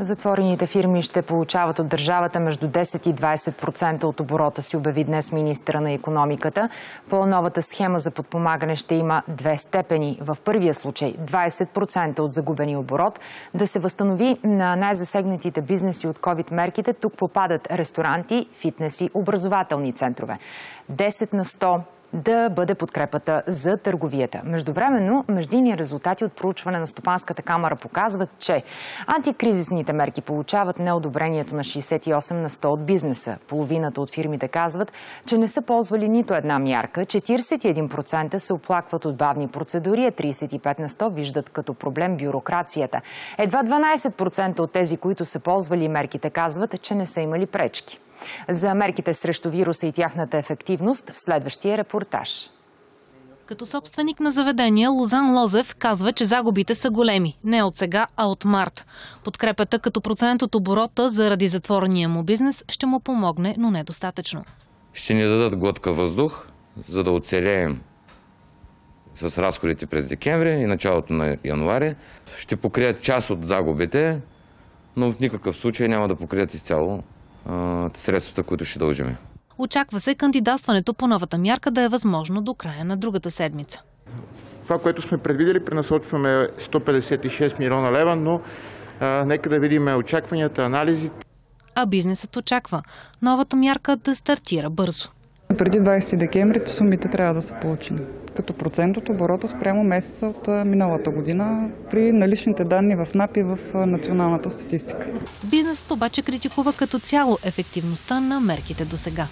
Затворените фирми ще получават от държавата между 10 и 20% от оборота си, обяви днес министра на економиката. По новата схема за подпомагане ще има две степени. В първия случай 20% от загубени оборот да се възстанови на най-засегнатите бизнеси от COVID-мерките. Тук попадат ресторанти, фитнеси, образователни центрове. 10 на 100 да бъде подкрепата за търговията. Междувременно, междинни резултати от проучване на Стопанската камера показват, че антикризисните мерки получават неодобрението на 68 на 100 от бизнеса. Половината от фирмите казват, че не са ползвали нито една мярка, 41% се оплакват от бавни процедури, а 35 на 100 виждат като проблем бюрокрацията. Едва 12% от тези, които са ползвали мерките, казват, че не са имали пречки. За мерките срещу вируса и тяхната ефективност в следващия репортаж. Като собственик на заведения, Лозан Лозев казва, че загубите са големи. Не от сега, а от март. Подкрепата като процент от оборота заради затворения му бизнес ще му помогне, но недостатъчно. Ще ни дадат глътка въздух, за да оцелеем с разходите през декември и началото на януари. Ще покрият част от загубите, но в никакъв случай няма да покрият изцяло средствата, които ще дължиме. Очаква се кандидатстването по новата мярка да е възможно до края на другата седмица. Това, което сме предвидели, пренасочваме 156 милиона лева, но а, нека да видим очакванията, анализите. А бизнесът очаква новата мярка да стартира бързо. Преди 20 декември сумите трябва да са получени. Като процент от оборота спрямо месеца от миналата година при наличните данни в НАП и в националната статистика. Бизнесът обаче критикува като цяло ефективността на мерките до сега.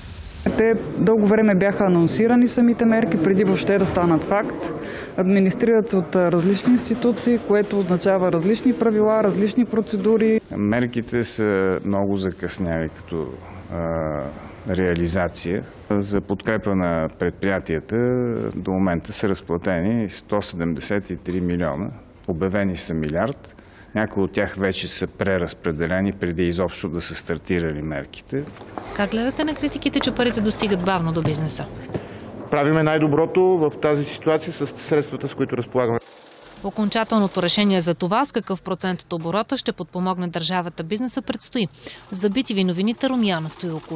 Те дълго време бяха анонсирани самите мерки, преди въобще да станат факт. Администрират се от различни институции, което означава различни правила, различни процедури. Мерките са много закъсняли като реализация. За подкрепа на предприятията до момента са разплатени 173 милиона. Обявени са милиард. Някои от тях вече са преразпределени преди изобщо да са стартирали мерките. Как гледате на критиките, че парите достигат бавно до бизнеса? Правиме най-доброто в тази ситуация с средствата, с които разполагаме. Окончателното решение за това с какъв процент от оборота ще подпомогне държавата бизнеса предстои. За битиви новините Румяна Стоилкова.